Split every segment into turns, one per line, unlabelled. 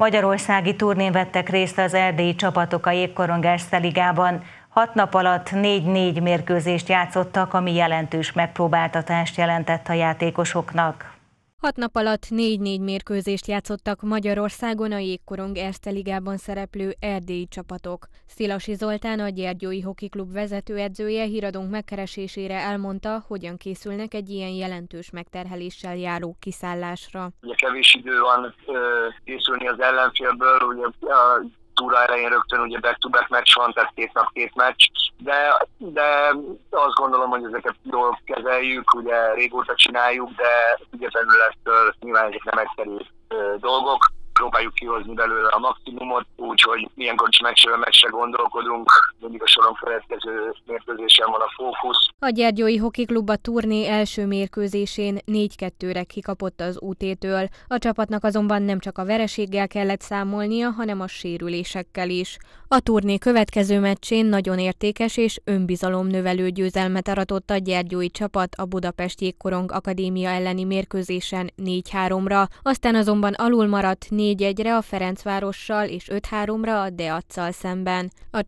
Magyarországi turnén vettek részt az erdélyi csapatok a jégkorongás Szeligában. Hat nap alatt 4-4 mérkőzést játszottak, ami jelentős megpróbáltatást jelentett a játékosoknak.
Hat nap alatt 4-4 mérkőzést játszottak Magyarországon a Jégkorong Erste Ligában szereplő erdélyi csapatok. Szilasi Zoltán, a Gyergyói Hoki Klub vezetőedzője híradónk megkeresésére elmondta, hogyan készülnek egy ilyen jelentős megterheléssel járó kiszállásra.
Ugye kevés idő van készülni az ellenfélből, ugye a túra elején rögtön ugye back-to-back meccs van, tehát két nap két meccs, de, de azt gondolom, hogy ezeket jól kezeljük, ugye régóta csináljuk, de függetlenül ettől nyilván ezek nem egyszerű dolgok. Próbáljuk kihozni belőle a maximumot, úgyhogy ilyenkor is meccsről meccsre gondolkodunk, mindig a soron következő mérkőzésen van a fókusz.
A Gyergyói Hoki Klub a turné első mérkőzésén 4-2-re kikapott az UT-től. A csapatnak azonban nem csak a vereséggel kellett számolnia, hanem a sérülésekkel is. A turné következő meccsén nagyon értékes és önbizalomnövelő győzelmet aratott a Gyergyói csapat a Budapesti Jégkorong Akadémia elleni mérkőzésen 4-3-ra, aztán azonban alul maradt 4-1-re a Ferencvárossal és 5-3-ra a Deacsal szemben. A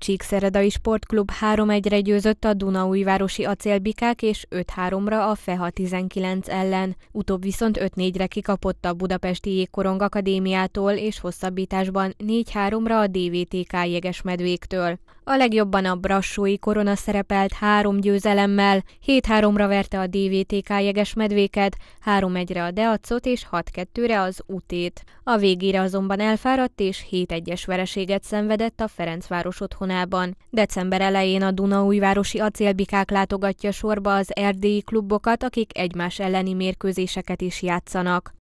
Csíkszeredai Sportklub 3-1-re győzött a Dunaújvárosi Acélbikák és 5-3-ra a Feha 19 ellen. Utóbb viszont 5-4-re kikapott a Budapesti Jégkorong Akadémiától és hosszabbításban 4-3-ra a DVTK jegesmedvéktől. A legjobban a Brassói Korona szerepelt három győzelemmel, 7-3-ra verte a DVTK jegesmedvéket, 3-1-re a Deacot és 6-2-re az Utét. A végére azonban elfáradt és 7-1-es vereséget szenvedett a Ferencváros otthonában. December elején a Dunaújvárosi acélbikák látogatja sorba az erdélyi klubokat, akik egymás elleni mérkőzéseket is játszanak.